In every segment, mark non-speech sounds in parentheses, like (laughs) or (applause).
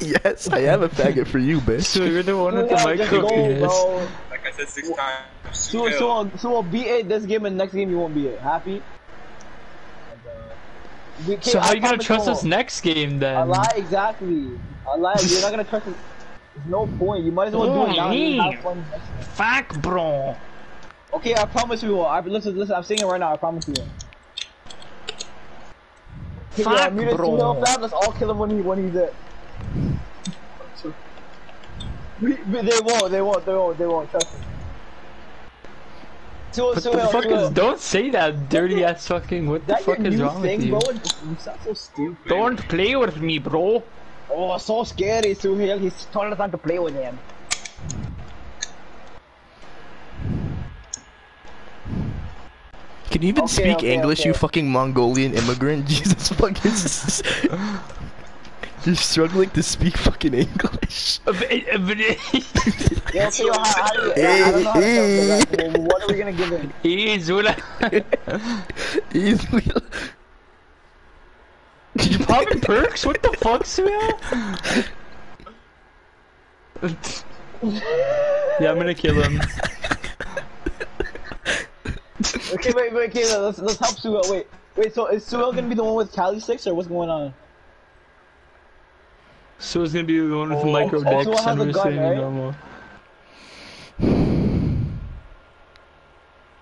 (laughs) yes, I have a faggot for you, bitch. So you're the one with the Yeah, just micro go, penis. bro. Like I said six times. So, chill. so, so we'll beat it this game and next game you won't be it. Happy? Uh, we can't- So how I you gonna trust you us next game I then? lie, exactly. I lie. You're not gonna trust us. There's no point. You might as well do it now. and have fun. Fuck, bro. Okay, I promise we will. I, listen, listen. I'm saying it right now. I promise you. will. Okay, Fuck, yeah, Muted bro. Pseudo Let's all kill him when he when he's it. We, we, they won't. They won't. They won't. They won't. Trust me. So, What so, the fuck so, is? Don't say that dirty ass fucking. What the fuck is wrong thing, with you? bro? You sound so stupid. Don't play with me, bro. Oh, so scary, Suhail. He's told us not to play with him. Can you even Okay, speak okay, English, okay. you fucking Mongolian immigrant? (laughs) Jesus fucking. (laughs) (laughs) You're struggling to speak fucking English. Yo, okay, yo, how, how do you, Hey, I don't know how to hey. that. What are we gonna give him? Hey, Zula. Easily. Did you popping perks? What the fuck, Zula? yeah, I'm gonna kill him. Okay, wait, wait, okay, let's let's help Suhail. Wait, wait. So is Suhail gonna be the one with Kali sticks or what's going on? So it's gonna be the one with the Oh, micro decks so I have and we're gun, saying right? normal.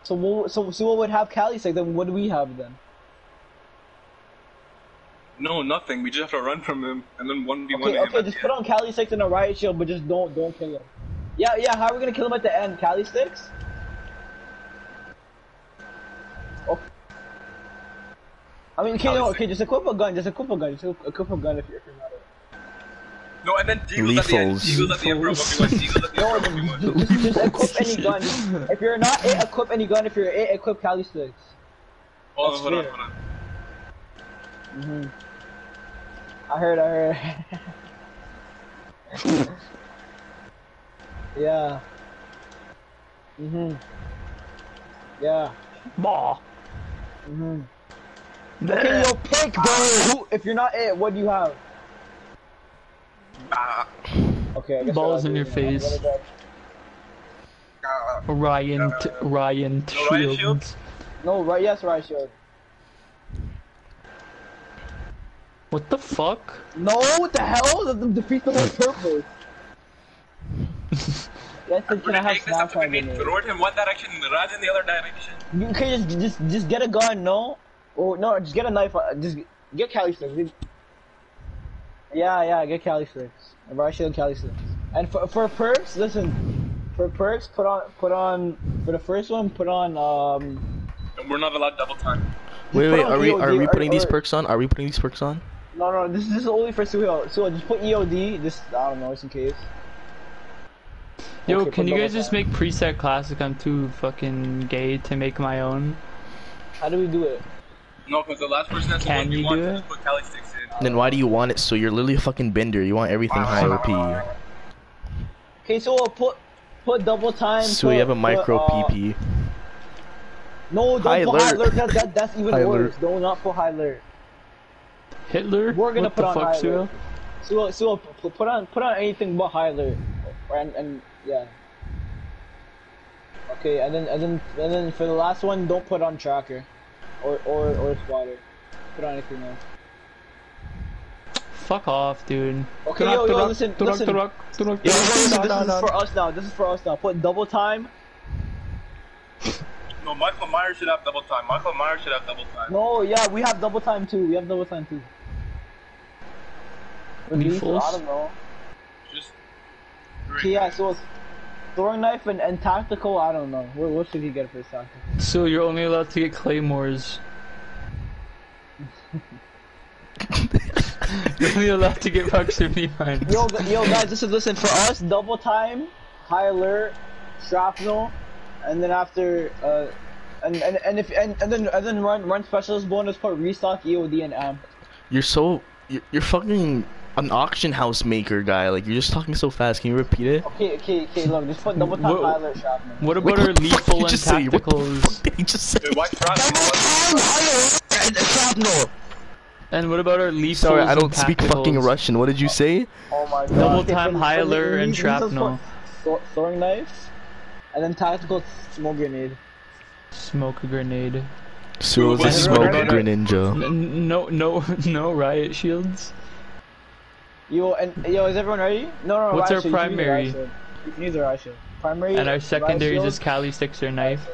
So what, so Suhail would have Kali sticks. Then what do we have then? No, nothing. We just have to run from him and then one v one Okay, him. okay, at just put on Kali sticks and a riot shield, but just don't don't kill him. Yeah, yeah. How are we gonna kill him at the end? Kali sticks? Okay. I mean, okay, Cali no, six. okay, just equip a gun, just equip a gun, just equip a gun if you're, if you're not. No, and then Deagle's at the end. Lethals. Deagle's at the end for a 1v1. Deagle's at the end for a 1v1. just, just, just equip any gun. If you're not it, equip any gun. If you're it, equip Kali sticks. Hold on, That's hold on, fair. hold on. Mhm. I heard, I heard. (laughs) yeah. Mhm. Yeah. Bah. Mhm. Okay, yo, pick, bro. Who, if you're not it, what do you have? Ah, Okay, I guess Balls in your face. I'm gonna ah. Ryan, t- Ryan No Ryan Shields. Shields? No, right? Yes, right. Sure. What the fuck? No, what the hell? The, the, defeat the whole purpose. (laughs) Yes, We're can I gonna have take this up to Snapchat me. in? Throw it in one direction, and run in the other direction. You can just just just get a gun, no? Or no, just get a knife. uh, Just get Kali sticks. Get- Yeah, yeah, get Kali sticks. Right shield Kali sticks. And for for perks, listen. For perks, put on put on for the first one, put on um. And we're not allowed double time. Wait, wait, are we EOD are we or- putting these perks on? Are we putting these perks on? No, no, this, this is only for Suhail. So just put EOD. Just I don't know, just in case. Yo, Okay, can you double guys just time. make preset classic? I'm too fucking gay to make my own. How do we do it? No, because the last person that's Can you one do to it? just put Kali sticks in. Then why do you want it? So you're literally a fucking bender. You want everything high OP. Okay, so uh, put put double time. So put, you have a put, micro uh, PP. No, don't High put high alert. alert. That, that, that's even High worse. alert. Do not not put high alert. Hitler? We're gonna what put the on fuck, high Cyril? alert. So, so p- put on put on anything but high alert, and and yeah. Okay, and then and then and then for the last one, don't put on tracker, or or or spotter. Put on anything else. Fuck off, dude. Okay, yo, yo, listen, listen. Yo, Turak, turak, Yo, listen, turak, this is for us now. This is for us now. Put double time. No, Michael Myers should have double time. Michael Myers should have double time. No, yeah, we have double time too. We have double time too. Relief, Lethals? I don't know. Just. Okay, yeah, so it's throwing knife and, and tactical. I don't know. What, what should he get for his tactical? So you're only allowed to get claymores. (laughs) (laughs) you're only allowed to get proximity mines. Yo, gu- yo, yo, guys, listen, listen. For us, double time, high alert, shrapnel, and then after, uh, and and and if and, and then and then run run specialist bonus put restock EOD and amp. You're so you're, you're fucking an auction house maker guy. Like you're just talking so fast. Can you repeat it? Okay, okay, okay. Look, just put double time, What- high alert, shrapnel. What about our what the fuck did lethal and just say? What the tacticals? fuck did he just say? (laughs) Wait, why Frost? shrapnel. And what about our leaf Sorry, I don't speak fucking? Russian. What did you say? Oh my god. Double time for- high alert and le- shrapnel. Throwing knife, and then tactical smoke grenade. Smoke grenade. So it's a smoke the- greninja. No, no, (laughs) no riot shields. Yo, and yo, is everyone ready? No, no. What's riot our shield, you can use the primary? riot shield. You can use the riot shield. Primary. And our secondary is shield, just Kali sticks or knife.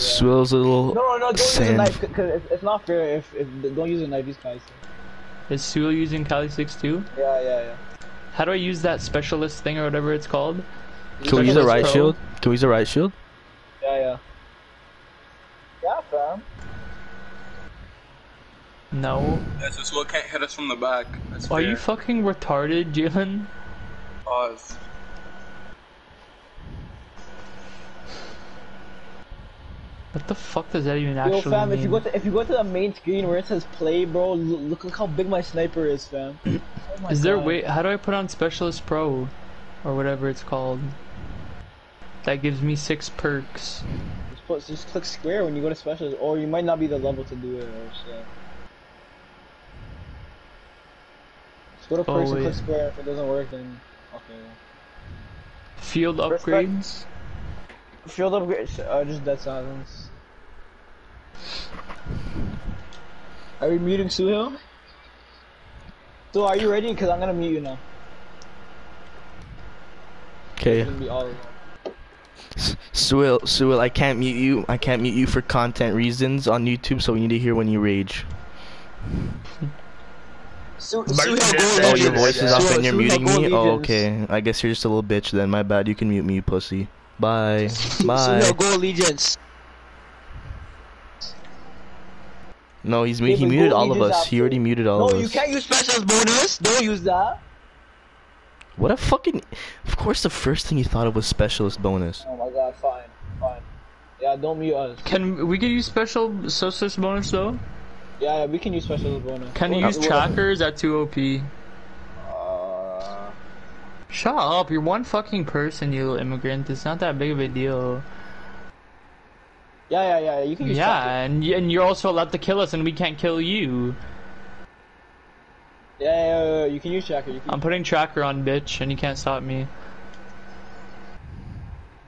Swill's a little. No, no, no! Don't use a knife because it's, it's not fair if, if don't use a knife. These guys. Is Sewell using Kali sticks too? Yeah, yeah, yeah. How do I use that specialist thing or whatever it's called? Can we use a right pro? shield? Can we use a right shield? Yeah, yeah. Yeah, fam. No. That's just what can't hit us from the back. That's Are fair. you fucking retarded, Jalen? Pause. What the fuck does that even Yo, actually fam, mean? if you go to if you go to the main screen where it says play, bro, look, look, look how big my sniper is, fam. (clears throat) Oh my Is there a God. way? How do I put on Specialist Pro, or whatever it's called? That gives me six perks. Just, put, just click square when you go to specialist, or you might not be the level to do it, or shit. Just go to Oh, perks and click square. If it doesn't work, then okay. Field Respect- upgrades. Field upgrades, uh, just dead silence. Are we muting Suhail? So are you ready? Cause I'm gonna mute you now. Okay. It's gonna be all of them. Swill, Swill, I can't mute you. I can't mute you for content reasons on YouTube, so we need to hear when you rage. Su- But- Suhail, Yeah, go Oh, your voice is yeah. up Suhail- and you're muting me? Oh, okay. I guess you're just a little bitch then. My bad. You can mute me, you pussy. Bye. Bye. Suhail, go Allegiance. No, he's Yeah, he muted all of Legions us. He already muted all No, of us. No, you can't use specials bonus. Don't use that. What a fucking. Of course, the first thing he thought of was specialist bonus. Oh my god, fine, fine. Yeah, don't mute us. Can we can use special socialist bonus though? Yeah, yeah, we can use specials bonus. Can you use what- trackers at two OP? Shut up! You're one fucking person, you little immigrant. It's not that big of a deal. yeah, yeah, yeah. You can use tracker. Yeah, and and you're also allowed to kill us, and we can't kill you. Yeah, yeah, yeah, yeah, you can use tracker. You can I'm putting tracker on, bitch, and you can't stop me.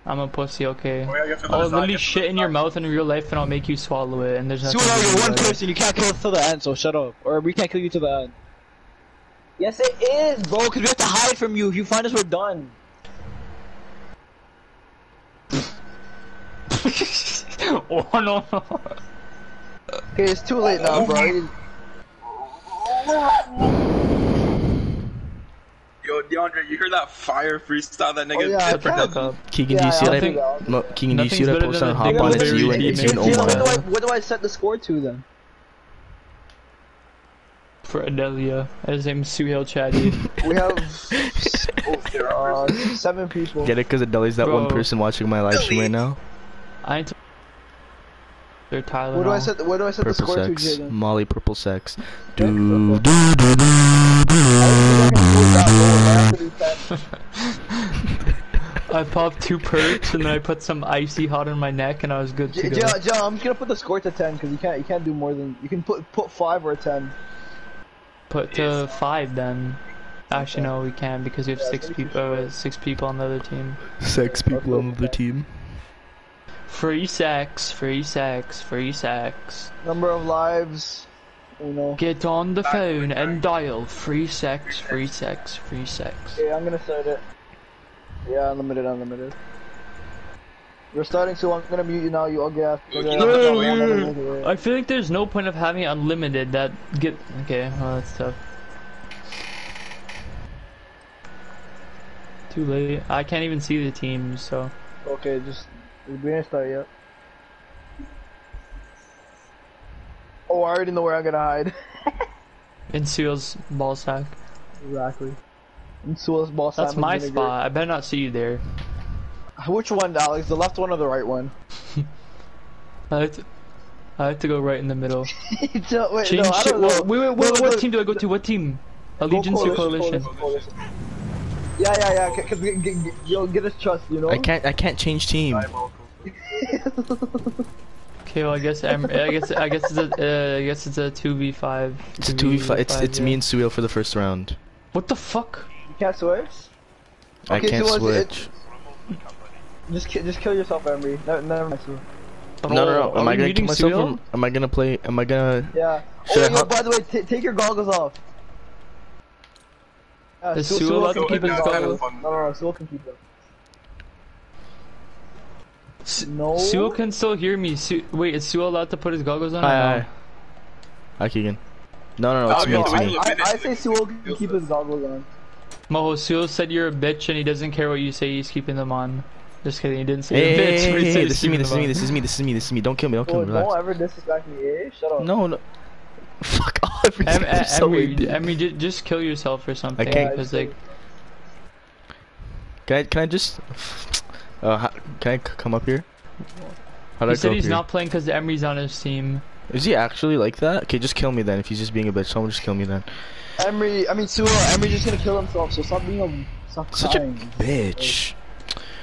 I'm a pussy, okay? Oh, yeah, you have to let I'll us literally you shit in us your out. mouth in real life, and I'll make you swallow it. And there's nothing. Suhail, you can you're one person. You can't kill us till the end, so shut up. Or we can't kill you till the end. Yes, it is, bro. Cause we have to hide from you. If you find us, we're done. (laughs) oh no! no. Okay, it's too late now, bro. Yo, DeAndre, you heard that fire freestyle that nigga Oh, yeah, did for I Shut the Dub? fuck up. Keegan, Yeah, do you see yeah, I I'll do that. no, Keegan, do you see Nothing's what I better on than a Hop on? It's you and it's you and Jalen, Jalen, what, do I, Omar. what do I set the score to then? For Adelia, his name's Suhail Chaddy. (laughs) We have uh, seven people. Get it? Because Adeli's that one person watching my live stream right now. I ain't. T- They're Tyler. What do I set? What do I set the Purple score to, sex. Jalen? Molly, purple sex. Okay. Do, do, do, do, (laughs) I popped two perks and then I put some icy hot on my neck and I was good to J- go. J- J- I'm just gonna put the score to ten because you can't you can't do more than you can put put five or a ten. Put to five then. Actually, no, we can't because we have Yeah, six thank you people. Uh, six people on the other team. Six people on the team. Free sex, free sex, free sex. Number of lives, you know. Get on the phone and dial free sex, free sex, free sex. Okay, I'm gonna start it. Yeah, unlimited, unlimited. You're starting, so I'm gonna mute you now. You all get after. No, no, no. I feel like there's no point of having unlimited that get. Okay, well that's tough. Too late. I can't even see the teams, so. Okay, just we didn't start yet. Oh, I already know where I'm gonna hide. (laughs) In Seal's ball sack. exactly. In Suel's ball sack. That's my spot. I better not see you there. Which one, Alex? The left one or the right one? I have to, I have to go right in the middle. (laughs) So- wait, Change. no, I shi- don't know. wait, wait, wait, No, what, no, what team do I go to? What team? Allegiance or coalition? coalition. Yeah, yeah, yeah. Cause, cause get, get, you'll get his trust, you know. I can't. I can't change team. Okay, (laughs) Okay, well I guess em I guess I guess it's a uh, I guess it's a two v five. It's a two v five. It's it's me and Suil for the first round. What the fuck? You can't switch? I Okay, can't so what's it- switch. Just ki just kill yourself, Emery. No, never mind. Sue. No, no, no. Oh, Am are I gonna kill myself? Or am I gonna play? Am I gonna? Yeah. Should oh, I yo, by the way, t take your goggles off. Yeah, Is Sue- Sue Sue allowed to keep his goggles? No, no, no. Sue can keep them. No. Sue can still hear me. Sue, wait, is Sue allowed to put his goggles on? or Hi, no? hi. Hi, Keegan. No, no, no. It's Oh, me. no, It's I, me. I, I say Sue can keep his goggles on. Moho, Sue said you're a bitch and he doesn't care what you say. He's keeping them on. Just kidding. He didn't say Hey, a hey, (laughs) bitch. hey, hey, hey, this is me. This is me. This is me. This is me. This is me. Don't kill me. Don't kill Oh, me. don't ever disrespect me, eh? Shut up. No, no. (laughs) Fuck off. You're Em, so Emery, weird. Emery, just kill yourself or something. I can't- Because like, Can I? Can I just? (sighs) Uh, how, can I c- come up here? How do I he go said he's here? not playing because Emery's on his team. Is he actually like that? Okay, just kill me then. If he's just being a bitch, someone just kill me then. Emery, I mean, Sue, Emery's just gonna kill himself, so stop being a. Stop Such a crying. bitch.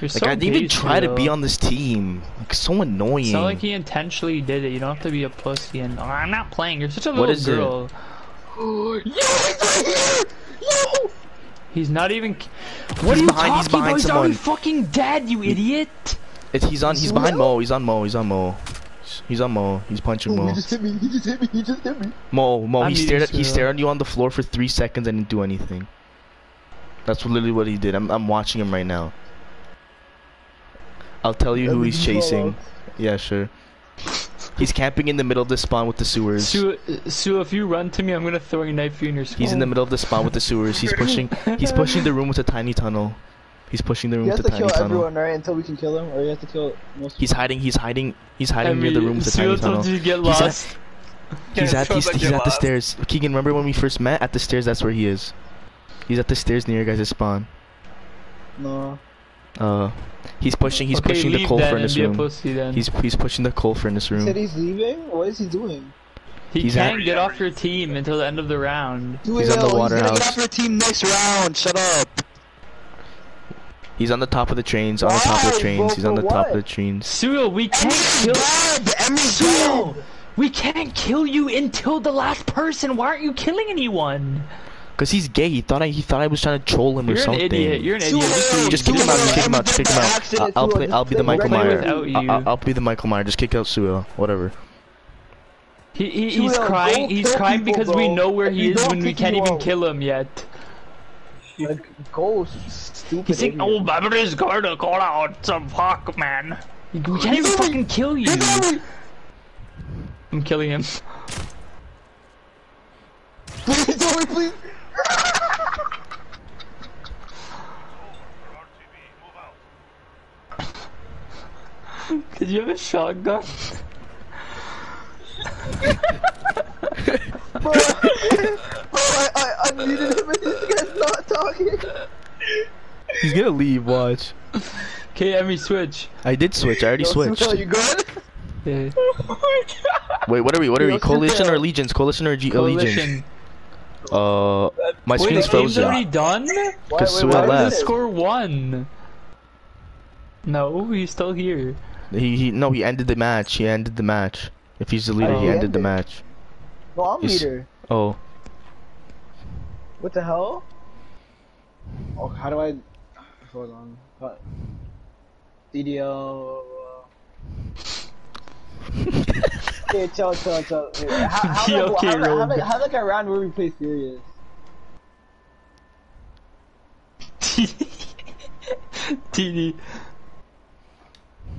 You're Like so I didn't even gay, try to be on this team. Like so annoying. It's not like he intentionally did it. You don't have to be a pussy and oh, I'm not playing. You're such a What little is it? girl. He's not even. What He's are you behind- he's talking behind about? He's someone. already fucking dead, you idiot. It's, he's on. He's behind Mo. He's on Mo. He's on Mo. He's on Mo. He's punching Oh, Mo. he just hit me. He just hit me. He just hit me. Mo. Mo. I'm He stared. At, he stared at you on the floor for three seconds and didn't do anything. That's literally what he did. I'm. I'm watching him right now. I'll tell you who he's chasing. Yeah, sure. He's camping in the middle of the spawn with the sewers. Sue, uh, Sue, if you run to me, I'm gonna throw a knife you in your skull. He's in the middle of the spawn with the sewers. He's (laughs) pushing. He's pushing the room with a tiny tunnel. He's pushing the room He has with a to kill tunnel. everyone, right? Until we can kill him, or he has to kill most. He's hiding. He's hiding. He's hiding near the room with a tiny tunnel. you to get He's at- (laughs) He's at. (laughs) He's, he's at the lost. stairs. Keegan, remember when we first met at the stairs? That's where he is. He's at the stairs near your guys' spawn. No. Uh, he's pushing. He's okay, pushing the coal then furnace and room. pussy. He's he's pushing the coal furnace He said room. he's leaving. What is he doing? he he's can't at- get off your team until the end of the round. He's on the water He's gonna house. get after a team next round. Shut up. He's on the top of the trains. On the top of the trains. Bro, He's on the for top of the trains. Sue, we can't kill. Dead. Emery's Sue, dead. we can't kill you until the last person. Why aren't you killing anyone? Cause he's gay. He thought I. He thought I was trying to troll him or something. You're an something. idiot. You're an idiot. Just leave. Just kick him out. Just kick him out. Just kick him out. I'll, I'll play. I'll be the Michael play Meyer. I'll, I'll be the Michael Meyer. Just kick out Suel. Whatever. He, he, he's go crying. He's crying people, because we know where he is don't when we can't even out. kill him yet. Like, go, stupid. He's saying, idiot. "Oh, everybody's going to call out some fuck, man." We can't even fucking kill you. I'm killing him. (laughs) Please, Zoe, please. Did you have a shotgun? Bro, I, I, I muted him and this guy's not talking. He's gonna leave. Watch. Okay, Emmy, switch. I did switch. I already Yo, switched. Suel, you good? Yeah. (laughs) Oh Wait, what are we? What are Yo, we? Coalition Suel. or allegiance? Coalition or G- allegiance? Coalition. Uh, my Wait, screen's the game's already done? Why, Cause wait, Suel why Why is did left. it? score one? No, he's still here. He he no. He ended the match. He ended the match. If he's the leader, Oh. he He ended the match. No, I'm He's- leader. Oh, What the hell? Oh, how do I? Hold on. What? CDL. Okay, chill, chill, chill. Wait, How, how, like, okay, how, how, how, like, how like a round where we play serious? (laughs) TD.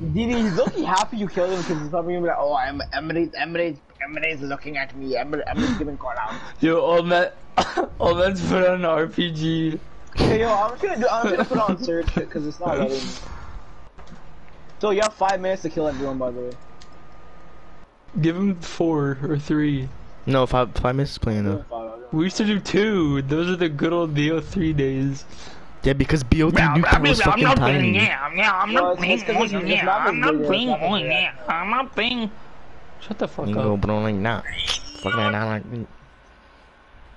Didi, he's looking happy you killed him because he's probably gonna be like, oh, I'm Emily's, Emily's, Emily's looking at me. Emily, Emily's giving call out. Yo, all men, all men's put on an RPG. Okay, yo, I'm just gonna do, I'm gonna put on search because it's not letting me. So you have five minutes to kill everyone, by the way. Give him four or three. no. Five five minutes is playing enough. We used to do two. Those are the good old BO3 days. Yeah, because BO3 nuke was fucking tiny. yeah, yeah, I'm Well, it's- it's 'cause it's- it's not been bigger, it's not been bigger. I'm not playing. Shut the fuck You go, up. bro, like nah. Fucking not like.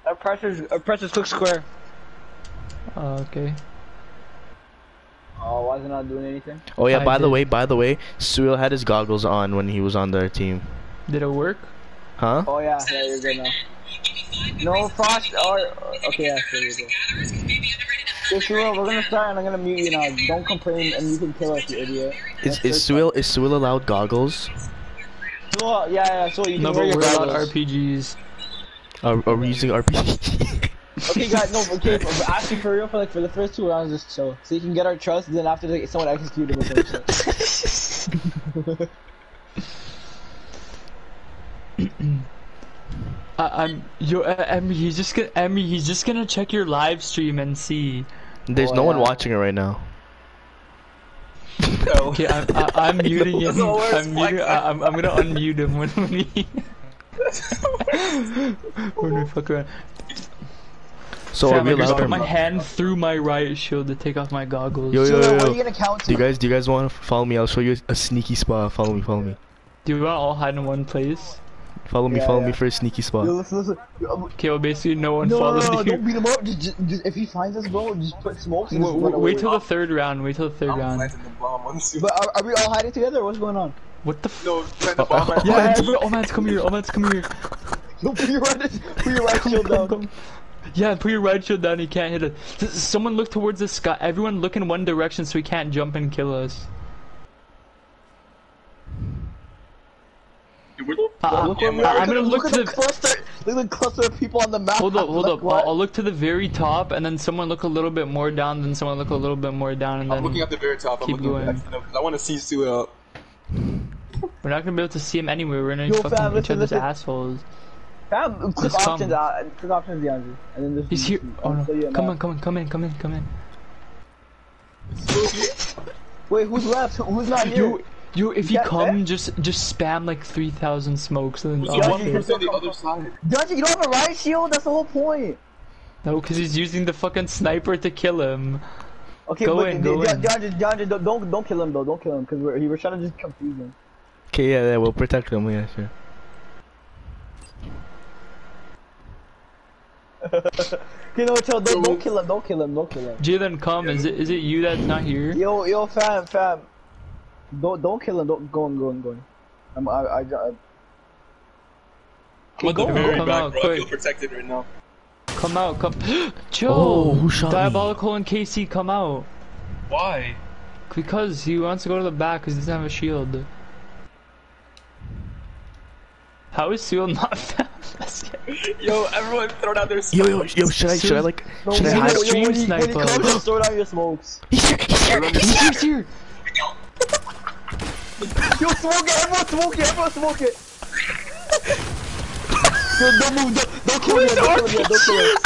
Uh, pressure's, uh, pressure's quick square. Uh, okay. Oh, why is it not doing anything? Oh yeah, I by the way, by the way, Suil had his goggles on when he was on their team. Did it work? Huh? Oh yeah, yeah, you're good now. No frost or okay, yeah, sure, you're good. Okay, sure, we're gonna start and I'm gonna mute you now. Don't complain and you can kill us, you idiot. Is That's is first is Suil allowed goggles? So, yeah, yeah, so you can No, wear but your we're allowed. RPGs. Are, uh, are we using RPGs? Okay, guys, no, okay, but (laughs) but actually for real, for like for the first two rounds, just chill, so you can get our trust. Then after like, someone executed us, (laughs) (laughs) I, I'm yo, uh, Emmy. He's just gonna Emmy. He's just gonna check your live stream and see. There's Oh, no one watching it right now. No. (laughs) Okay, I'm I, I'm (laughs) muting him. the worst I'm muting. I, I'm I'm gonna unmute him when when we (laughs) when we fuck around. So Fam, are we I just allowed? put my hand through my riot shield to take off my goggles. Yo, so yo, yo, what are yo. you gonna count Do you guys do you guys want to follow me? I'll show you a sneaky spot. Follow me, follow me, Do we want to all hide in one place? Follow me, Yeah, follow yeah. me for a sneaky Yo, spot. listen, listen. Okay, well basically no one No, no, followed no, you. don't beat him up. Just, just, just, if he finds us, bro, just put smokes and Wait, just wait, wait till the third round. Wait till the 3rd I'm round. the bomb. But are, are we all hiding together? What's going on? What the f- No, plant the oh, oh, bomb right Yeah, now. everybody, oh man, come here, oh man, come here. No, (laughs) put your right, put your right Come, shield down. come. Yeah, put your right shield down, he can't hit it. S- Someone look towards the sky. Everyone look in one direction so he can't jump and kill us. Where the Uh, fuck Look am I? I'm gonna look, look at to the the- cluster. Look at the cluster of people on the map. Hold up, hold Like, up. what? I'll, I'll look to the very top, and then someone look a little bit more down, then someone look a little bit more down, and I'm looking then at the very top. I'm keep looking going. at the because I want to see Suil. we're not gonna be able to see him anywhere. We're gonna Yo, fucking fam, each other's listen. assholes. Fam, click Just options come. out. and Click options, DeAndre. And then just. He's here. Oh I'll show you no! a Come on, come on, come in, come in, come in. Wait, who's left? Who's not here? Yo, yo, if you Yeah, come, eh? just just spam like three thousand smokes, and then So I'll one shoot. person on the other side. Dante, you don't have a riot shield? That's the whole point. No, because he's using the fucking sniper to kill him. Okay, Go but in, go in. DeAndre, DeAndre, don't, don't don't kill him though. Don't kill him because we're he was trying to just confuse him. Okay, yeah, yeah, we'll protect him, Yeah, sure. Okay, no, chill. Don't, don't kill him. Don't kill him. Don't kill him. Jalen, come. Is it is it you that's not here? Yo, yo, fam, fam. Don't don't kill him. Don't go on, go on, go on. I'm, I, I, I, I'm go, at the come back, out, bro. I feel protected right now. Come out, come. (gasps) Joe, Oh, who shot me? Diabolical and KC, come out. Why? Because he wants to go to the back because he doesn't have a shield. How is Seal not (laughs) found? (laughs) Yo, everyone throw down their smokes. Yo, yo, yo, should I, should I like, no, should I yo, hide? yo, Stream when he, when he sniper. comes, throw down your smokes. He's here, he's here, he's He's here. Here, he's here. Yo, smoke it! Everyone smoke it! Everyone smoke it! Yo, don't move! Don't, don't kill yet! Don't kill yet! Don't kill him!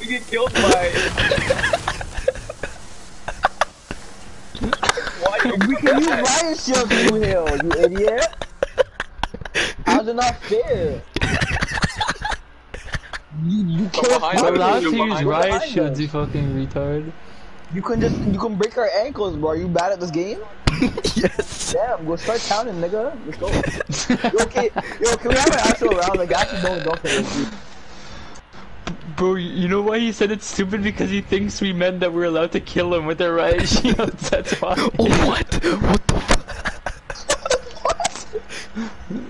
We get killed by. Why? We can use (laughs) riot shields through hill, you idiot! How's it not fair? You, you From can't behind We're allowed to use behind riot us. shields, you fucking retard. You can just you can break our ankles, bro. Are you bad at this game? (laughs) yes. Damn, go start counting, nigga. Let's go. (laughs) Yo, okay, yo, can we have an actual round? Like, actually, don't don't kill us. Bro, you know why he said it's stupid? Because he thinks we meant that we're allowed to kill him with our riot (laughs) shields, that's why. Oh, what? What the fuck?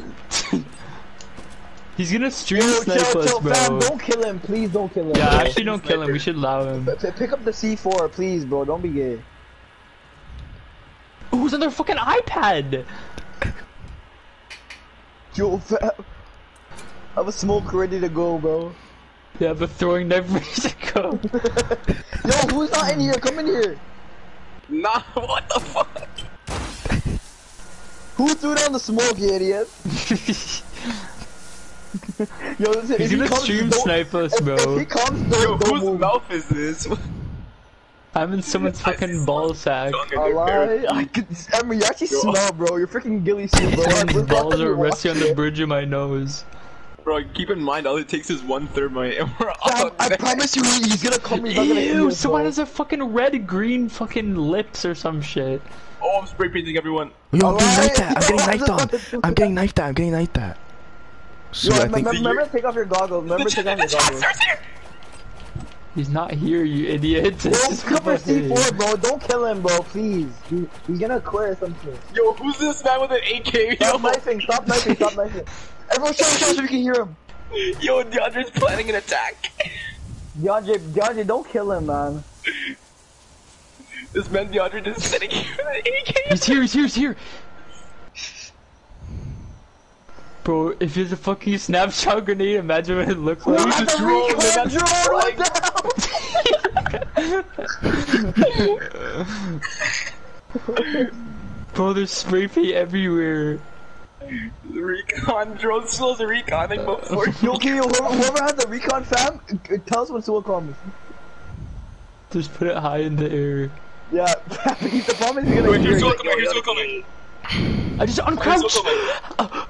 He's gonna stream Yo, snipe chill, us, chill, fam. bro. Don't kill him, please. Don't kill him. Yeah, bro. actually don't kill him, we should allow him. P- p- pick up the C4, please, bro. Don't be gay. Who's on their fucking iPad? Yo, fam. I have a smoke ready to go, bro. Yeah, but throwing knife (laughs) ready to go. Yo, who's not in here? Come in here. Nah, (laughs) what the fuck? Who threw down the smoke, you idiot? (laughs) (laughs) Yo, listen, if He's he gonna comes, stream don't- snipe if, bro. If he comes, Yo, don't, don't whose move. mouth is this? (laughs) I'm in someone's fucking ball sack. I lie. I could, Emma, you actually Yo. smell, bro. You're freaking gilly soup, bro. Someone's balls are resting on the bridge of my nose. Bro, keep in mind, all it takes is one third my and we're Fam, up. I promise you, he's gonna call me. not gonna eat Ew, us, someone bro. has a fucking red green fucking lips or some shit. Oh, I'm spray painting everyone. Yo, I'm getting Alright, knifed at. I'm getting yo, (laughs) knifed I on. just- I'm getting knifed at. I'm getting knifed at. Sue, Yo, I remember, think. remember to take off your goggles. Remember to take off your goggles. He's not here, you idiot. (laughs) Bro, This cover C4, bro. Don't kill him, bro. Please. He, he's gonna quit or something. Yo, who's this man with an AK? Yo, Stop knifing. Stop knifing. Stop knifing. (laughs) Everyone, shout, shout, so we can hear him. yo, DeAndre's planning an attack. DeAndre, DeAndre, don't kill him, man. This man DeAndre just sitting here with an AK. He's here, he's here, he's here! Bro, if it's a fucking snapshot grenade, imagine what it looks like. What just the rolled, recon man, that's drone? What the? (laughs) Bro, there's spray paint everywhere. The recon drone still is a reconning before. (laughs) Yo, okay, yo, whoever, whoever has the recon fam, tell us when Sewell comes. Just put it high in the air. Yeah, (laughs) the problem is he's gonna Wait, hear he's still it. coming, he's still coming. I just He's uncrouched!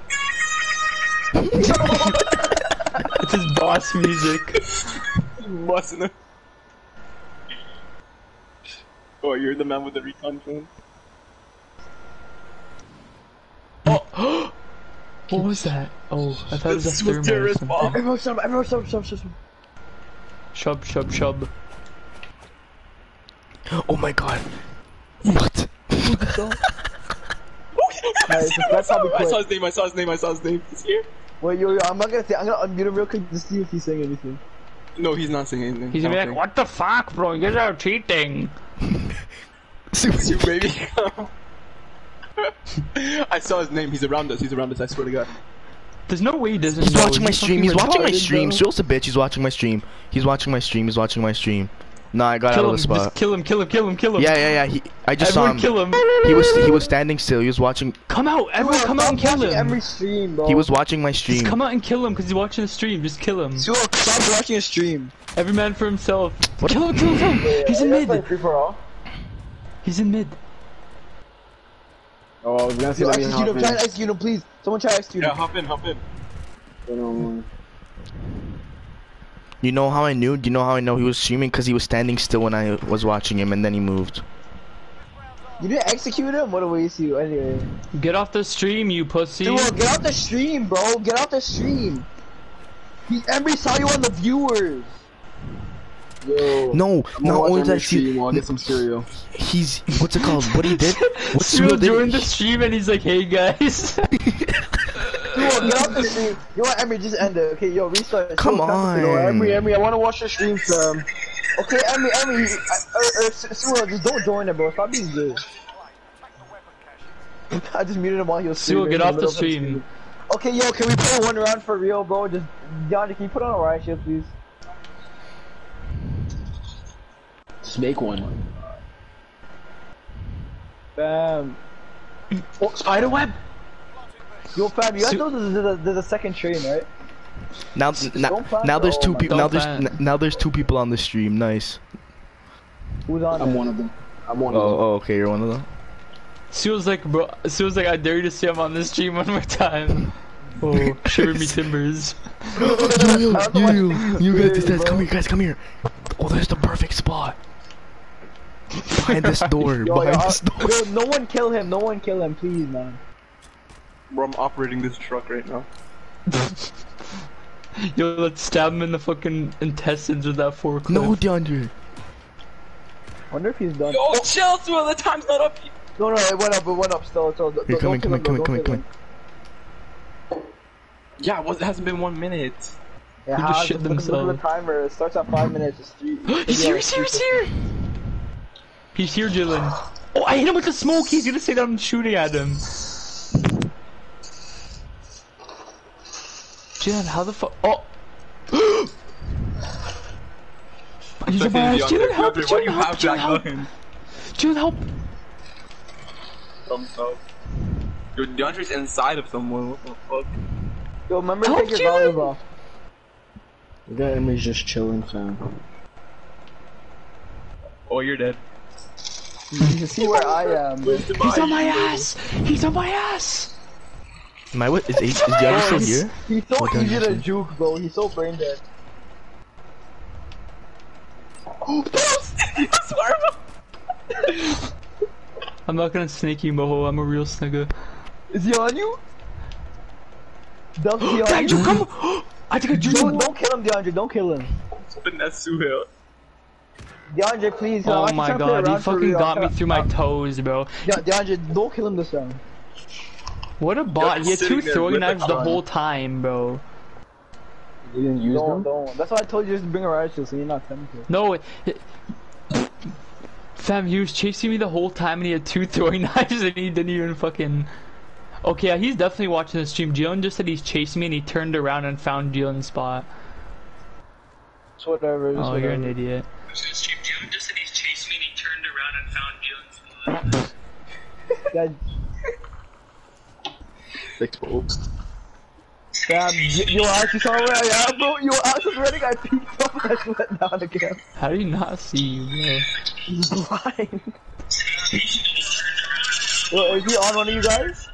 Still coming. It's his boss music. Busting him. Oh, you're the man with the recon drone? Oh! (gasps) what was that? Oh, I thought it was a This was thermal or terrorist something. bomb. Everyone stop, everyone stop, stop, stop, stop. Shub, shub, shub. Oh my god. What? (laughs) Alright, so that's how we I saw his name, I saw his name, I saw his name. He's here. Wait, yo, yo, I'm not gonna say, I'm gonna unmute him real quick to see if he's saying anything. No, he's not saying anything. He's gonna be like, don't what the fuck, bro? You guys are cheating. (laughs) Sue, think. You (laughs) baby. I saw his name. He's around us. He's around us. I swear to God. There's no way he doesn't He's know. watching my stream. He's watching my stream. bro. Sue's a bitch. He's watching my stream. He's watching my stream. He's watching my stream. Nah, I got out Kill of the spot. just kill him, kill him, kill him, kill him. Yeah, yeah, yeah. He, I just Everyone saw kill him. him. He was he was standing still. He was watching. Come out, everyone come out and kill him. Every stream, bro. He was watching my Just stream. come out and kill him because he's watching the stream. Just kill him. Sewell, stop watching a stream. Every man for himself. What- Kill him, kill him, kill him. He's in mid. Free for all. He's in mid. Oh, I was gonna say Yo, let me execute hop him. Try and execute him, please. Someone try to execute Yeah, hop in, hop in. In. You know how I knew? Do you know how I know he was streaming? Because he was standing still when I was watching him, and then he moved. You didn't execute him? What a waste you. Anyway. Get off the stream, you pussy. Sewell, get off the stream, bro. Get off the stream. He, Embry saw you on the viewers. Yo. No, I'm not only every that, stream he, while get some cereal. he's what's it called? What he did? What Cyril Sewell joined the stream and he's like, hey guys. (laughs) Sewell, get out the stream. You know what, Embry, just end it. Okay, yo, restart. Come Sewell, cancel it. on. Embry, Embry, I want to watch your stream, fam. Okay, Embry, Embry, uh, uh, uh, Sewell, just don't join it, bro. Stop being good. (laughs) I just muted him while he was Sewell, streaming. get in off the middle of stream. Okay, yo, can we play one round for real, bro? Just, DeAndre, can you put on a riot shield, please? Just make one. Bam. Oh, spider web! Yo, fam, you guys Su- know there's, there's, a, there's a second train, right? Now, now, now there's two people. God. Now there's n- now there's two people on the stream. Nice. Who's on I'm there? one of them. I'm one Oh, of them. oh, okay, you're one of them. Sewell's like, bro. Sewell's like, I dare you to see him on this stream one more time. (laughs) Oh, shiver me timbers. yo, yo, I yo, yo, you guys, bro. guys, come here, guys, come here. Oh, there's the perfect spot. Behind this door, Yo, (laughs) yo, behind this door. yo, no one kill him, no one kill him, please, man. Bro, I'm operating this truck right now. (laughs) Yo, let's stab him in the fucking intestines with that forklift. No, DeAndre. wonder if he's done. Yo, chill, Sewell, the time's not up. No, no, it went up, it went up still. still don't, Here, don't come in, kill come in, him, come in, come in, come in. Yeah, well, it hasn't been one minute. kill him. Who just how- shit look, look at the timer. It starts at five minutes. It's three. (gasps) he's here, he's here, he's here! He's here, Dylan. Oh, I hit him with the smoke. He's gonna say that I'm shooting at him. Dylan, how the fuck? Oh! He's a Fucking boss. DeAndre, Dylan, help! DeAndre, why do Dylan, you help! have Dylan, that help! gun? Dylan, help! Thumbs up. Yo, DeAndre's inside of someone. What the fuck? Yo, remember to Help, take your Jimmy! volume off. The guy Emery's just chilling, fam. Oh, you're dead. You can see where I am. bro. He's on my ass! He's on my ass! Am I what? Is, H- is DeAndre still here? He's so What easy gun to is juke, bro. He's so brain dead. (gasps) (laughs) I'm not gonna snake you, Moho. I'm a real snigger. Is he on you? Don't kill (gasps) him. you, come! (gasps) I think I just Don't, don't kill him, DeAndre. Don't kill him. Finesse Suhail. DeAndre, please. I'm Oh uh, my trying to play god, he fucking got me through my uh, toes, bro. De- DeAndre, don't kill him this round. What a bot. He had two throwing knives the gun. whole time, bro. You didn't use Don't, them? don't. That's why I told you just to bring a riot shield so you're not tempted. No, it, it- fam, he was chasing me the whole time and he had two throwing (laughs) knives and he didn't even fucking. Okay, yeah, he's definitely watching the stream. Jalen just said he's chasing me and he turned around and found Jalen's spot. It's whatever. It's Oh, you're an idiot. Jalen just said he's chasing me and he turned around and found Jalen's spot. (laughs) That, Exposed. damn, (laughs) you, you actually saw where I am, bro. You I was running. I peeked up and I went down again. How do you not see you, He's blind. Yo, is he on one of you guys?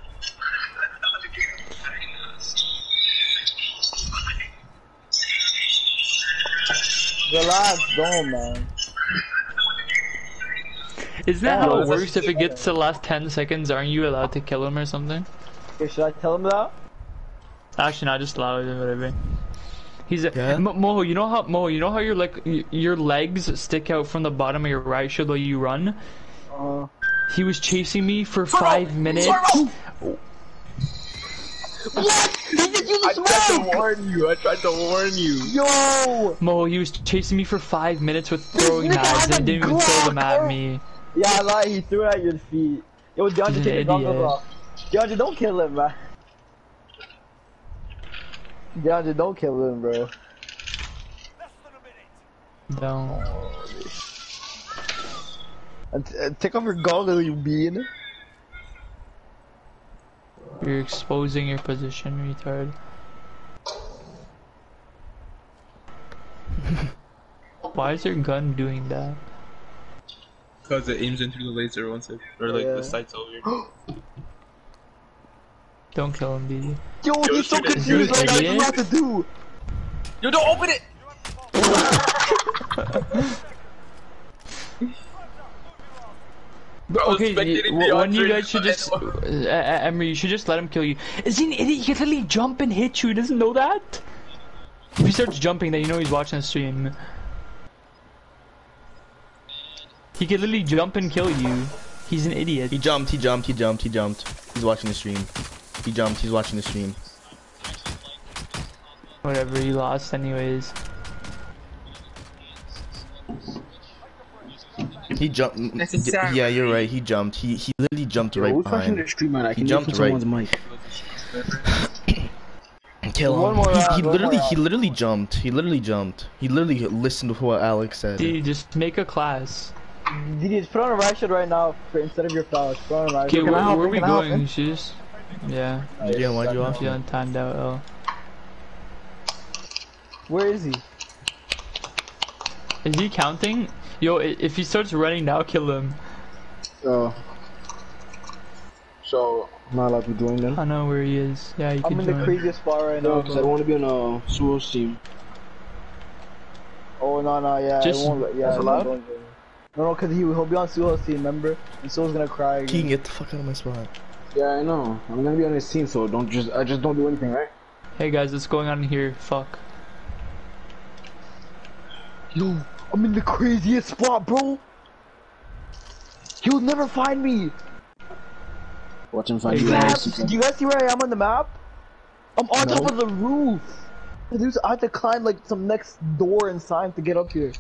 Relax, don't man. Isn't that Oh, how it works? If it gets to the last 10 seconds, aren't you allowed to kill him or something? Okay, should I tell him that? Actually, not just allow it, whatever. He's a Yeah? Mo- Moho. You know how Moho. You know how your like your legs stick out from the bottom of your right shoulder while you run. Uh, He was chasing me for five minutes. what? He just used I the tried to warn you. I tried to warn you. Yo! Mo, he was chasing me for five minutes with throwing knives has a and didn't even throw them at me. Yeah, I lied, he threw it at your feet. Yo, DeAndre, He's take an the goggles off. DeAndre, don't kill him, man. DeAndre, don't kill him, bro. Don't. And uh, take off your goggles, you bean. You're exposing your position, retard. (laughs) Why is your gun doing that? Because it aims in through the laser once it, or like Yeah. the sight's over. (gasps) (gasps) Don't kill him, BD. Yo, Yo, he's so confused shoot it, right now, he idiot. doesn't know what to do. Yo, don't open it! Bro, Okay, spectating y- one you guys should just, uh, uh, Emery, you should just let him kill you. Is he an idiot? He can literally jump and hit you. He doesn't know that. If he starts jumping, then you know he's watching the stream. He could literally jump and kill you. He's an idiot. He jumped, he jumped, he jumped, he jumped. He's watching the stream. He jumped, he's watching the stream. Whatever, he lost anyways. He jumped. Necessary. Yeah, you're right. He jumped. He he literally jumped right Who's flashing the behind. stream man? I He can jumped right. someone's mic. (coughs) Kill One him. more He, round, he uh, literally more uh, he literally jumped. He literally jumped. He literally listened to what Alex said. Dude, just make a class. DD, just put on a riot shield right now for, instead of your flowers. Put on a riot Okay, shield. where, Can I help where are we Can I help going? him? You should just... Yeah, Yeah, why'd you off? feeling timed out, oh. Where is he? Is he counting? Yo, if he starts running now, kill him. Oh. So, I'm not allowed to join then? I know where he is. Yeah, you I'm can in the craziest spot right No, now. because I don't want to be on a Suo's team. Oh no no yeah. Just- it won't, yeah. That's it allowed? No no, cause he he'll be on Suho's team, remember? And Suho's gonna cry He can again. get the fuck out of my spot. Yeah, I know. I'm gonna be on his team, so don't just I just don't do anything, right? Hey guys, what's going on here? Fuck. Yo, I'm in the craziest spot, bro. He'll never find me. Watch him find Hey, you. guys. Do you guys see where I am on the map? I'm on No. top of the roof. Dude, I have to climb like some next door and sign to get up here.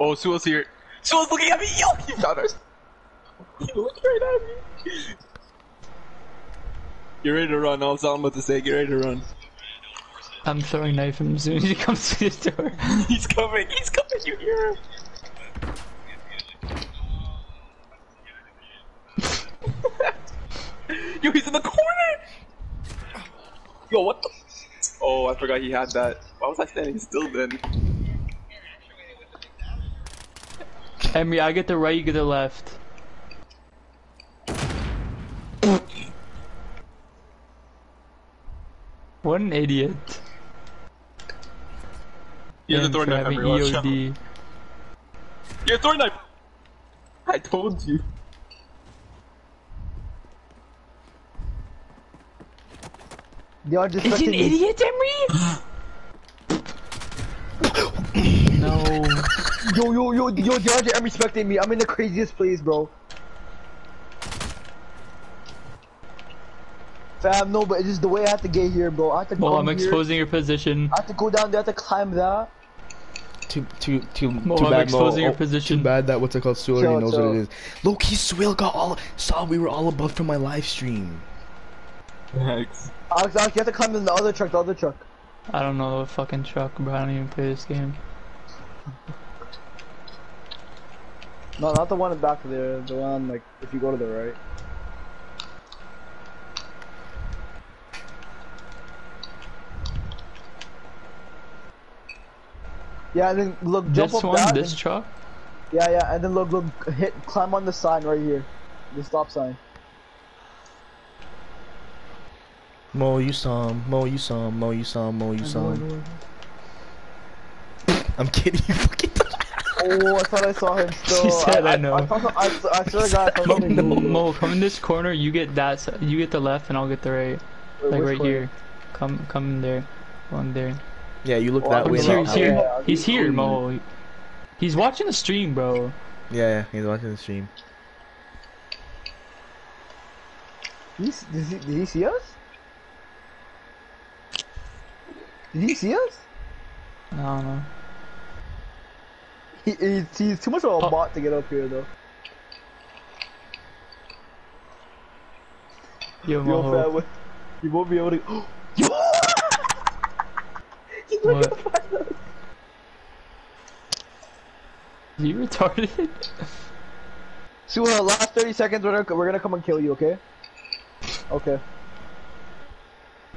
Oh, Suel's here. Suel's looking at me. Yo, he found us. (laughs) He looked right at me. Get ready to run. All I'm about to say. Get ready to run. I'm throwing knife him as soon as he comes to the door. (laughs) He's coming. He's coming. You hear him? (laughs) Yo, he's in the corner. Yo, what the? Oh, I forgot he had that. Why was I standing still then? Emery, I get the right, you get the left. What an idiot. He has a thorn knife. having Emery, watch out. EOD. He has a thorn knife. I told you. They are Is he an me. idiot, Emery? (gasps) no. Yo, yo, yo, yo, DeAndre, I'm respecting me. I'm in the craziest place, bro. Fam, no, but it's just the way I have to get here, bro. I have to. Well, I'm here. exposing your position. I have to go down there, I have to climb that. Too, too, too, Mo, too I'm bad. Mo. exposing your Oh, position. Too bad that what's it called? Sue already knows chill. what it is. Loki, Swill got all. Saw we were all above from my live stream. Thanks. Alex, Alex, you have to climb in the other truck, the other truck. I don't know the fucking truck, bro. I don't even play this game. No, not the one in back there. The one, like, if you go to the right. Yeah, and then look, jump This up one, that. this and- truck. yeah, yeah, and then look, look, hit, climb on the sign right here, the stop sign. Mo, you saw him. Mo, you saw him. Mo, you saw him. Mo, you saw him. I'm kidding. (laughs) You fucking. Oh, I thought I saw him (laughs) still. She said, I I, know. I, thought, I, I swear to God, I thought Mo, Mo. Mo, come in this corner. You get that. You get the left, and I'll get the right. Wait, Like right corner? here. Come, come in there. One there. Yeah, you look Oh, that I'm way. He's here. He's here. Yeah, He's here, Mo. He's watching the stream, bro. Yeah, yeah, he's watching the stream. He's, did, he, did he see us? Did he see us? I don't know. He, he's, he's too much of a Oh. bot to get up here, though. Yo, Yo, Mo. fam, (laughs) you won't be able to. (gasps) Oh, Yo! He's What? looking for. You retarded? (laughs) So, uh, last 30 seconds, we're gonna, we're gonna come and kill you, okay? Okay.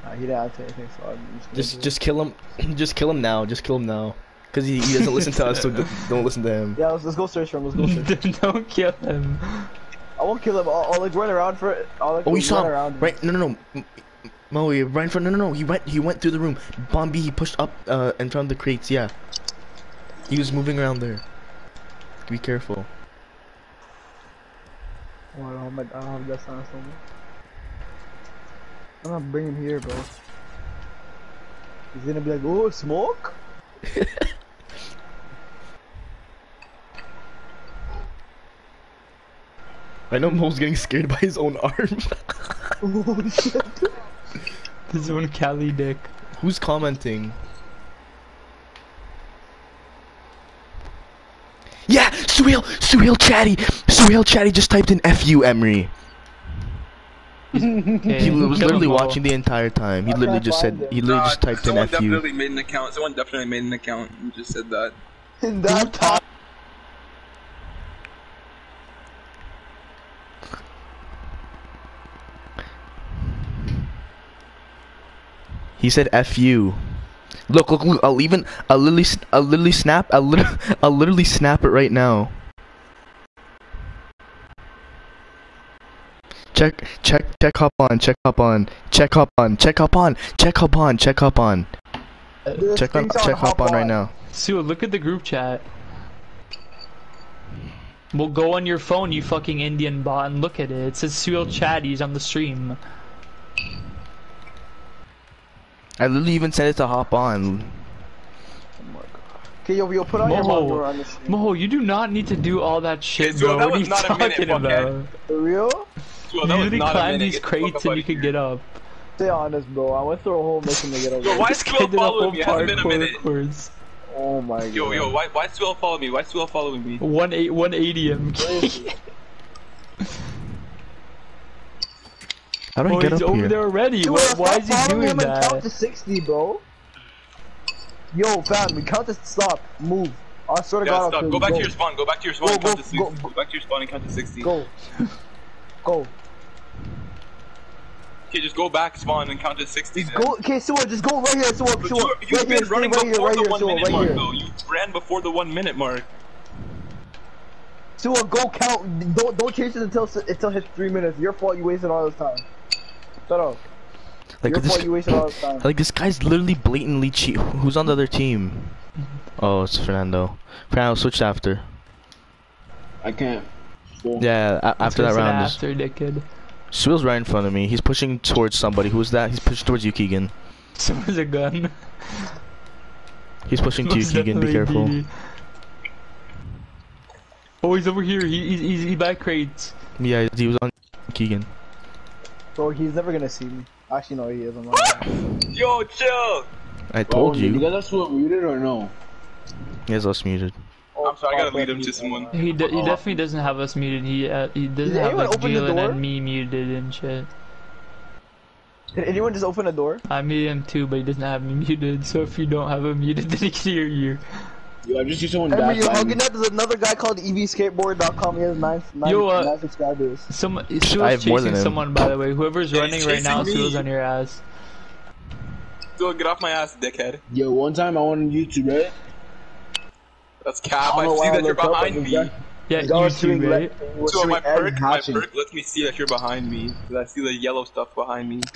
Nah, he didn't answer anything, so I'm just Just, just kill him. (clears throat) just kill him now. Just kill him now. Cause he, he doesn't listen to us, so d- don't listen to him. (laughs) Yeah, let's, let's go search for him, let's go search him. (laughs) Don't kill him. I won't kill him, I'll, I'll like run around for it. I'll like Oh, you run saw him. around. Right? No, no, no. Mo, he right in front. No, no, no. He went. He went through the room. Bombi, he pushed up uh, in front of the crates. Yeah. He was moving around there. Be careful. Oh, I don't have my, I don't have that sound somewhere. I'm gonna bring him here, bro. He's gonna be like, oh, smoke? (laughs) I know Mo's getting scared by his own arm. (laughs) oh, shit. (laughs) This one Kali dick. Who's commenting? Yeah, Suhail, Suhail Chatty, Suhail Chatty just typed in "fu Emery." (laughs) Okay, He was kill literally watching the entire time. He literally just said it. he literally Nah, just typed in FU. someone definitely made an account. Someone definitely made an account and just said that. In that time. He said "fu." Look, look, look! I'll even, I'll literally, I'll literally snap, I'll (laughs) I'll literally snap it right now. Check, check, check hop on, check hop on, check hop on, check hop on, check hop on, check hop on, This check on, check hop on right now. Sue, look at the group chat. Well, go on your phone, you fucking Indian bot, and look at it. It says Suhail Chatty's on the stream. I literally even said it to hop on. Okay, yo, yo, put on your monitor on the stream. Mo, you do not need to do all that shit, Sue, bro. that What are you not a minute, talking about? For real? Well, You that was literally climb these Get the fuck crates and you could here. get up. Stay honest, bro. I went through a whole mission to get over Yo, why is guy Swill did a whole following me? It hasn't been a minute. course. Oh my god. Yo, yo, why, why Swill follow me? Why Swill following me? One eight, 180 MK. (laughs) How do I Oh, get he's up over here? there already. Dude, Why, why is he following doing him and count that? to 60, bro. Yo, fam, we count to stop. Move. I swear to Yeah, God, I'll stop. kill Go you. back to your spawn. Go back to your spawn Go, and count go, to 60. go, Go, back to your spawn and count to 60. Go. Go. Okay, just go back, spawn, and count to 60. then. Go. Okay, Sua, just go right here, Sua. But Sua. you, Right you've here, been stay running right here, before right the here, one Sua, minute right mark, here. though. You ran before the one minute mark. Sua, go count. Don't don't chase it until until it hits three minutes. Your fault. You wasted all this time. Shut up. Like Your this, fault. You wasted all time. like this guy's literally blatantly cheat. Who's on the other team? Oh, it's Fernando. Fernando switched after. I can't. Well, Yeah, a- after that It's an round. just- After, dickhead. Swill's right in front of me. He's pushing towards somebody. Who's that? He's pushing towards you, Keegan. Someone's a gun. He's pushing to you, Keegan. Be careful. DD. Oh, he's over here. He, he's, he's, he's by crates. Yeah, he was on Keegan. Bro, he's never gonna see me. Actually, no, he is. I'm not. (laughs) Yo, chill. I told Oh, You you. guys are so muted or no? He has us muted. I'm sorry, I gotta lead him to someone. He, de- he definitely doesn't have us muted. He uh, he doesn't Did have anyone like open the Jalen door? and me muted and shit. Did anyone just open a door? I muted him too, but he doesn't have me (laughs) muted. So if you don't have him muted, (laughs) then he can hear you. Yo, I just see someone Remember, dash you're by hugging up. There's another guy called evskateboard.com. He has nine, nine, Yo, uh, nine subscribers. Some I Suhail's have more chasing than him. someone, by the way. Whoever's Yeah, running right now, chasing me. Suhail's on your ass. Go get off my ass, dickhead. Yo, one time I went on YouTube, right? That's cap. I I see why I that you're behind me. this Yeah, Y'all you are too, streaming right? le- we're So my streaming and perk, my hatching. perk lets me see that you're behind me. 'cause I see the yellow stuff behind me.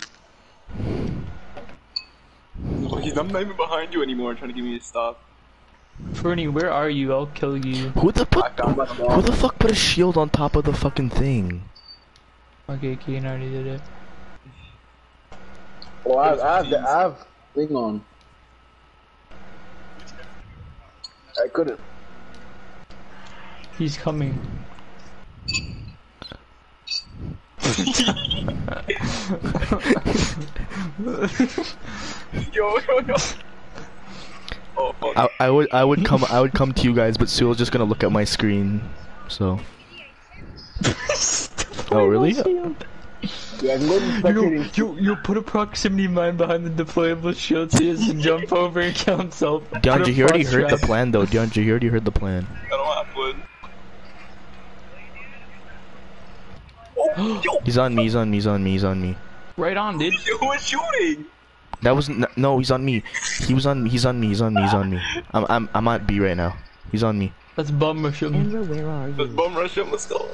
He's I'm not even behind you anymore, trying to give me to stop. Fernie, where are you? I'll kill you. Who the fuck? Who the fuck put a shield on top of the fucking thing? Okay, Keen already did it. Oh, I have, I have, the, I have thing on. I couldn't. He's coming. (laughs) Yo, yo, yo. Fuck. I, I would I would come I would come to you guys, but Sewell's just gonna look at my screen. So. (laughs) oh really? Yeah, I can go to You, you, you put a proximity mine behind the deployable shield so he has to jump (laughs) over and kill himself. Put a DeAndre, he already frost heard the plan though. DeAndre, he already heard the plan. I don't have wood. Oh, He's on me. He's on me. He's on me. He's on me. Right on, dude. yo, who is shooting? That was n- no. He's on me. He was on me. He's on me. He's on me. He's on me. I'm I'm I'm at B right now. He's on me. Let's bum rush him. Andrew, where are Let's you? bum rush him, let's go.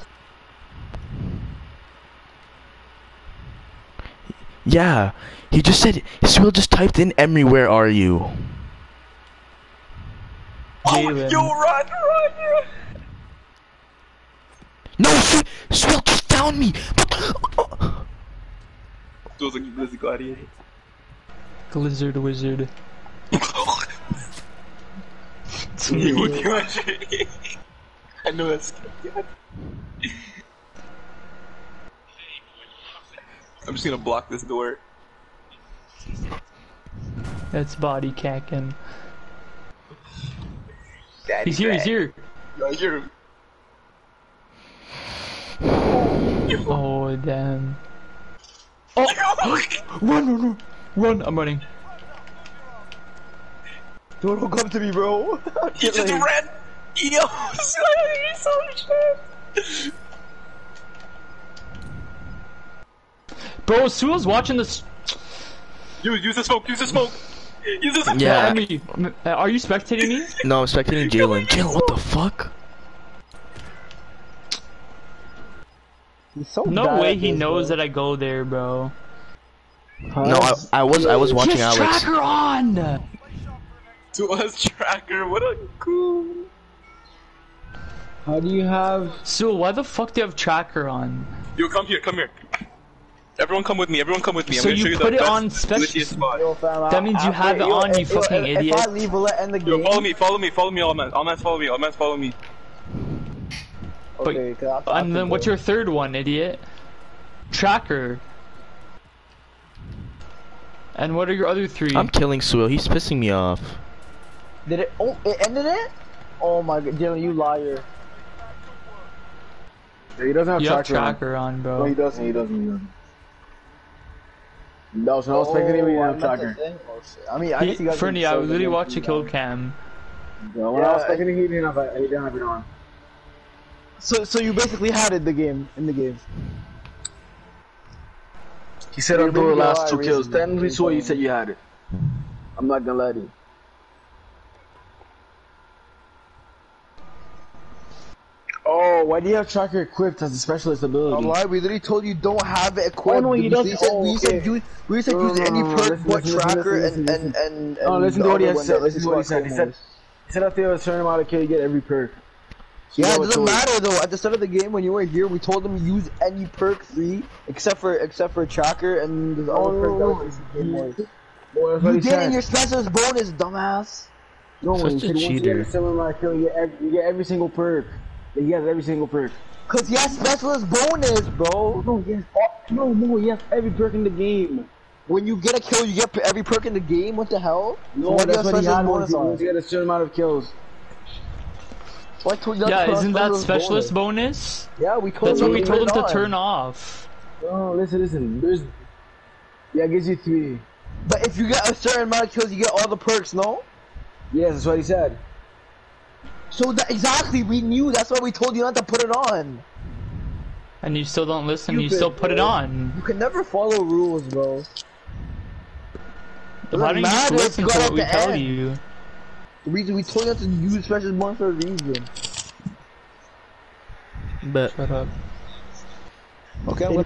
Yeah. He just said. Sewell just typed in Emery. Where are you? Oh, Jalen. yo, run, run, run. No, Sewell, Sewell just found me. Feels like there's a gladiator. Glizzard wizard. I know that's. I'm just gonna block this door. That's body cacking. Daddy He's here, he's here. Yo, I hear. Oh, damn. (laughs) Oh! run, run, run. Run, I'm running. Don't don't come to me, bro. (laughs) He just Killing. ran. Yo, (laughs) he's so shit. Bro, Sewell's watching this. Use, use the smoke. Use the smoke. Use the smoke. Yeah. I mean, are you spectating me? No, I'm spectating Jalen. Jalen, what the fuck? He's so No way he knows bro. that I go there, bro. No, I, I was I was watching Yes, Alex. tracker on! To us, tracker. What a cool. How do you have? Sewell, why the fuck do you have tracker on? Yo, come here. Come here. Everyone, come with me. Everyone, come with me. So I'm gonna you show you put the it best on spec- glitchiest spot. Yo, fam, That means you have it yo, on, you if- yo, fucking if, idiot. If I leave, will it end the Yo, follow me. Follow me. Follow me, all man. All man, follow me. All man, follow me. Okay, 'cause I- I And then what's your third one, idiot? Tracker. And what are your other three? I'm killing Sewell. He's pissing me off. Did it? Oh, it ended it? Oh my god, Dylan, you liar. Yeah, he doesn't have you have tracker. on. tracker on, No, he doesn't. He doesn't. He doesn't. No, so I was oh, spectating him. He Oh, I didn't have tracker. oh. I mean, I guess He, guys. Fernie, can I show literally them watched a too, kill man. cam. Yeah, when I was Yeah. spectating, he didn't have. He didn't have it on. So, so you basically had it the game in the game. He said You're I'll do the last two kills. reason. Technically, so you said you had it. I'm not gonna lie to you. Oh, Why do you have tracker equipped as a specialist ability? I'm lying. We literally told you don't have it equipped. Oh, no, he We doesn't. said, Oh, we said okay. use, we said use any no, no, perk listen, but listen, listen, tracker listen, and, listen. and and No, and listen the to what he other has one said. that Listen to what he Squad said. He said, Commanders. he said after I was turning him out of kill, you get every perk. Yeah, it doesn't to- matter though. At the start of the game, when you were here, we told them use any perk free except for except for tracker and the Oh, other no, perk no, that was no. game wise. Boy, You he did said. in your specialist bonus, dumbass. No, Such he a you cheater. get a silver mark kill, you get every, you get every single perk. You get every single perk. Cause he has specialist bonus, bro. No, yes, no, no, yes, every perk in the game. When you get a kill, you get every perk in the game. What the hell? No, Why do you that's what he specialist had once bonus you on? once you get a certain amount of kills. Why told you Yeah, put on isn't that specialist bonus? bonus? Yeah, we told That's him what we to told him to on. turn off. No, listen, listen. There's, yeah, it gives you three. But if you get a certain amount of kills, you get all the perks. No. Yes, that's what he said. So that exactly, we knew. That's why we told you not to put it on. And you still don't listen, you still put it on. You can never follow rules, bro. Why don't you just matter if listen you to what we tell end. you? The reason we told you not to use precious one for a reason. But. Shut up. Okay,